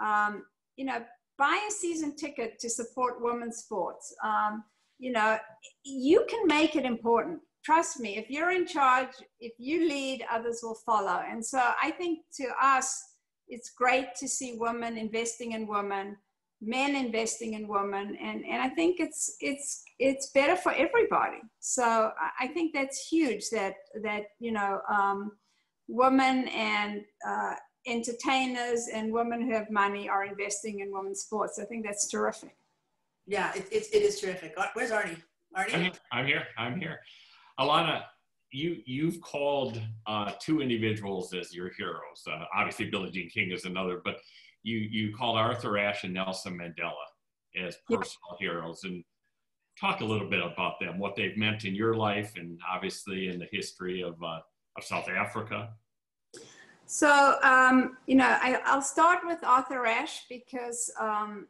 um, you know, buy a season ticket to support women's sports. Um, you know, you can make it important. Trust me, if you're in charge, if you lead, others will follow. And so I think to us, it's great to see women investing in women, men investing in women, and, and I think it's it's it's better for everybody. So I think that's huge that that you know um, women and uh, entertainers and women who have money are investing in women's sports. I think that's terrific. Yeah, it, it, it is terrific. Where's Arnie? Arnie? I'm here. I'm here. I'm here. Ilana, you, you've called uh, two individuals as your heroes. Uh, obviously, Billie Jean King is another, but you, you called Arthur Ashe and Nelson Mandela as personal heroes. And talk a little bit about them, what they've meant in your life, and obviously in the history of, uh, of South Africa so, um, you know, I, will start with Arthur Ashe because, um,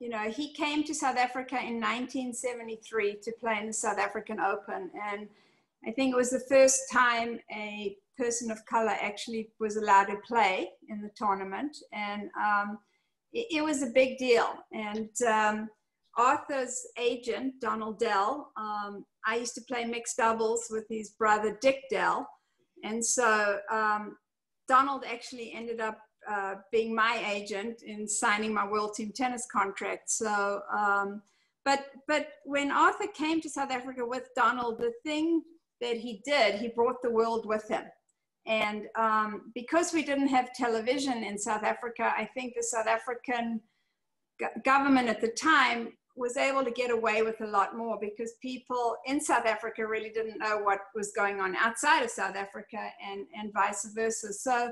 you know, he came to South Africa in 1973 to play in the South African Open. And I think it was the first time a person of color actually was allowed to play in the tournament. And um, it, it, was a big deal. And um, Arthur's agent, Donald Dell, um, I used to play mixed doubles with his brother, Dick Dell. And so um, Donald actually ended up uh, being my agent in signing my World Team Tennis contract. So, um, but but when Arthur came to South Africa with Donald, the thing that he did, he brought the world with him. And um, because we didn't have television in South Africa, I think the South African government at the time was able to get away with a lot more because people in South Africa really didn't know what was going on outside of South Africa and, and vice versa. So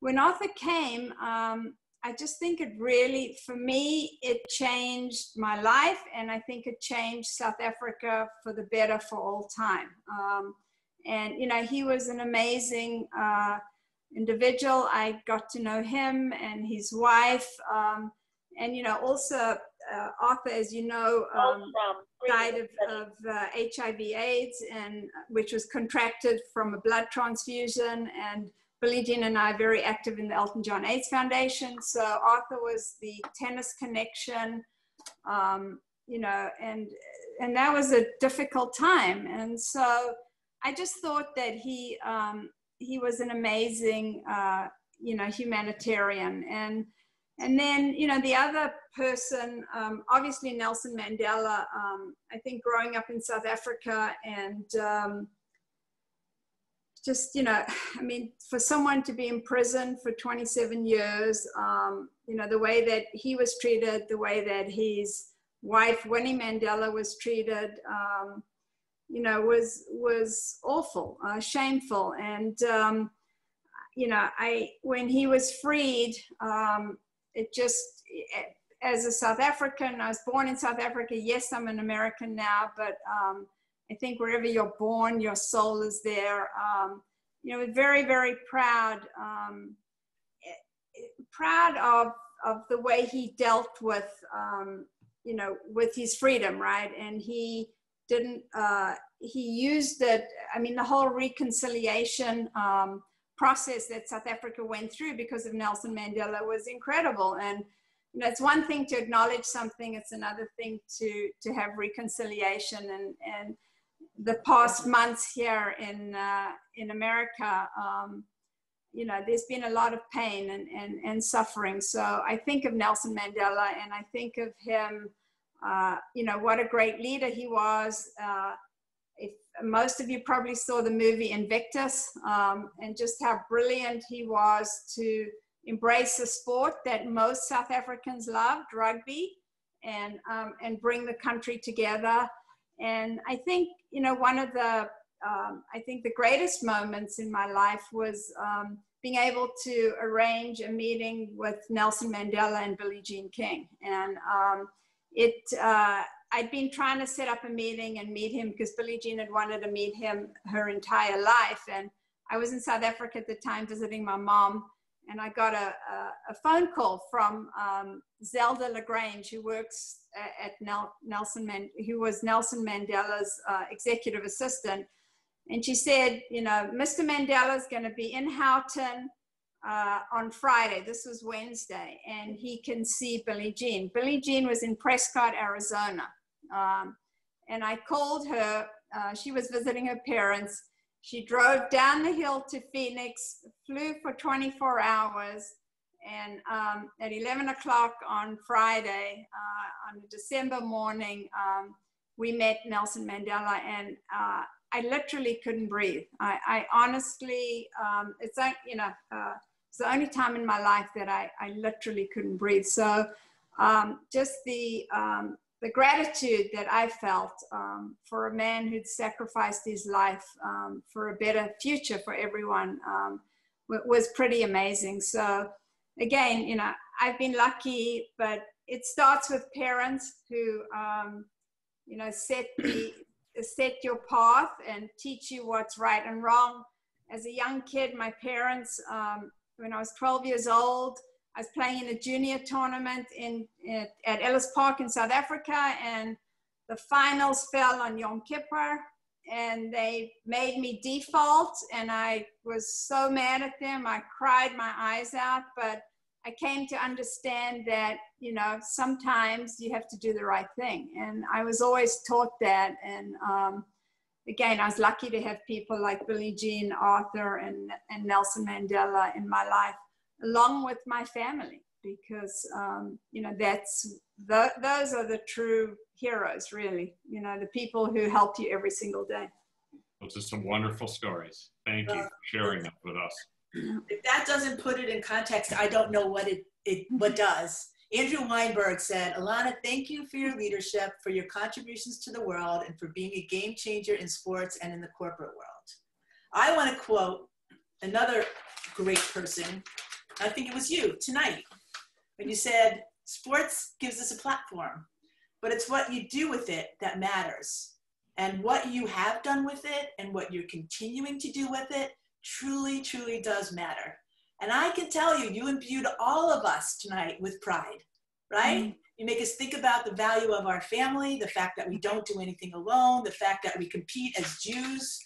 when Arthur came, um, I just think it really, for me, it changed my life, and I think it changed South Africa for the better for all time. Um, and you know, he was an amazing uh, individual. I got to know him and his wife, um, and you know, also uh, Arthur, as you know, um, died of, of uh, HIV/AIDS, and which was contracted from a blood transfusion and Billie Jean and I are very active in the Elton John AIDS Foundation. So Arthur was the tennis connection, um, you know, and and that was a difficult time. And so I just thought that he um, he was an amazing, uh, you know, humanitarian. And and then you know the other person, um, obviously Nelson Mandela. Um, I think growing up in South Africa and um, just you know [SIGHS] i mean for someone to be in prison for 27 years um, you know the way that he was treated the way that his wife winnie mandela was treated um, you know was was awful uh, shameful. And um, you know i when he was freed um, it just as a south african i was born in south africa. Yes i'm an american now but um, I think wherever you're born, your soul is there. Um, you know, very, very proud, um, proud of, of the way he dealt with, um, you know, with his freedom, right? And he didn't, uh, he used it, I mean, the whole reconciliation um, process that South Africa went through because of Nelson Mandela was incredible. And, you know, it's one thing to acknowledge something, it's another thing to, to have reconciliation and, and, the past months here in uh, in America, um, you know, there's been a lot of pain and, and, and suffering. So I think of Nelson Mandela and I think of him, uh, you know, what a great leader he was. Uh, if most of you probably saw the movie Invictus um, and just how brilliant he was to embrace a sport that most South Africans loved, rugby, and, um, and bring the country together. And I think, you know, one of the, um, I think the greatest moments in my life was um, being able to arrange a meeting with Nelson Mandela and Billie Jean King. And um, it, uh, I'd been trying to set up a meeting and meet him because Billie Jean had wanted to meet him her entire life. And I was in South Africa at the time visiting my mom and I got a, a, a phone call from um, Zelda la Grange, who works at Nel, Nelson, Man, who was Nelson Mandela's uh, executive assistant. And she said, you know, Mr. Mandela is going to be in Houghton uh, on Friday. This was Wednesday, and he can see Billie Jean. Billie Jean was in Prescott, Arizona. Um, and I called her. Uh, she was visiting her parents she drove down the hill to Phoenix, flew for 24 hours, and um, at 11 o'clock on Friday, uh, on a December morning, um, we met Nelson Mandela, and uh, I literally couldn't breathe. I, I honestly, um, it's you know, uh, it's the only time in my life that I, I literally couldn't breathe. So um, just the um, the gratitude that I felt um, for a man who'd sacrificed his life um, for a better future for everyone um, was pretty amazing. So, again, you know, I've been lucky, but it starts with parents who, um, you know, set the [COUGHS] set your path and teach you what's right and wrong. As a young kid, my parents, um, when I was 12 years old, I was playing in a junior tournament in, in, at Ellis Park in South Africa, and the finals fell on Yom Kippur, and they made me default, and I was so mad at them. I cried my eyes out, but I came to understand that you know sometimes you have to do the right thing, and I was always taught that. And um, again, I was lucky to have people like Billie Jean, Arthur, and and Nelson Mandela in my life along with my family because um, you know that's the, those are the true heroes really you know the people who help you every single day those are some wonderful stories thank you for sharing them with us if that doesn't put it in context i don't know what it, it what does Andrew Weinberg said, Ilana, thank you for your leadership, for your contributions to the world, and for being a game changer in sports and in the corporate world. I want to quote another great person. I think it was you tonight when you said, sports gives us a platform, but it's what you do with it that matters. And what you have done with it and what you're continuing to do with it truly, truly does matter. And I can tell you, you imbued all of us tonight with pride, right? Mm-hmm. You make us think about the value of our family, the fact that we don't do anything alone, the fact that we compete as Jews,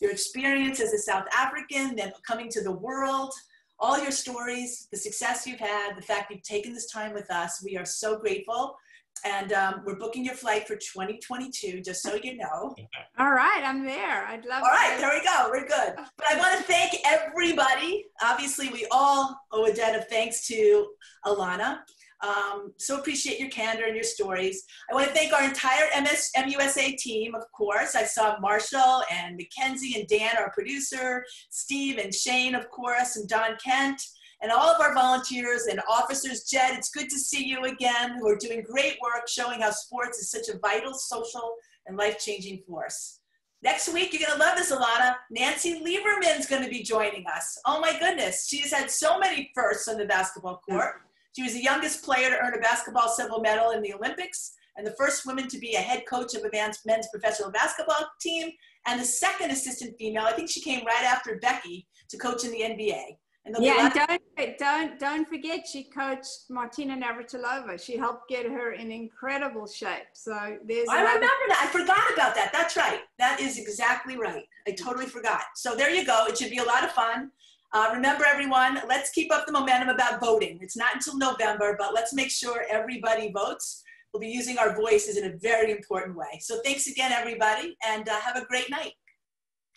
your experience as a South African, then coming to the world, all your stories, the success you've had, the fact you've taken this time with us. We are so grateful. And um, we're booking your flight for 2022, just so you know. [LAUGHS] All right, I'm there. I'd love All right, there we go. We're good. But I want to thank everybody. Obviously, we all owe a debt of thanks to Ilana. Um, so appreciate your candor and your stories. I want to thank our entire MS, MUSA team, of course. I saw Marshall and Mackenzie and Dan, our producer, Steve and Shane, of course, and Don Kent and all of our volunteers and officers. Jed, it's good to see you again, who are doing great work showing how sports is such a vital social and life-changing force. Next week, you're gonna love this, Ilana. Nancy Lieberman's gonna be joining us. Oh my goodness, she's had so many firsts on the basketball court. She was the youngest player to earn a basketball silver medal in the Olympics and the first woman to be a head coach of a men's, professional basketball team and the second assistant female. I think she came right after Becky to coach in the NBA. And yeah, and don't don't don't forget she coached Martina Navratilova. She helped get her in incredible shape. So there's. I remember that. I forgot about that. That's right. That is exactly right. I totally forgot. So there you go. It should be a lot of fun. Uh, remember, everyone, let's keep up the momentum about voting. It's not until November, but let's make sure everybody votes. We'll be using our voices in a very important way. So thanks again, everybody, and uh, have a great night.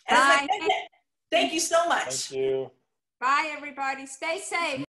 Bye. Thank you so much. Thank you. Bye, everybody. Stay safe.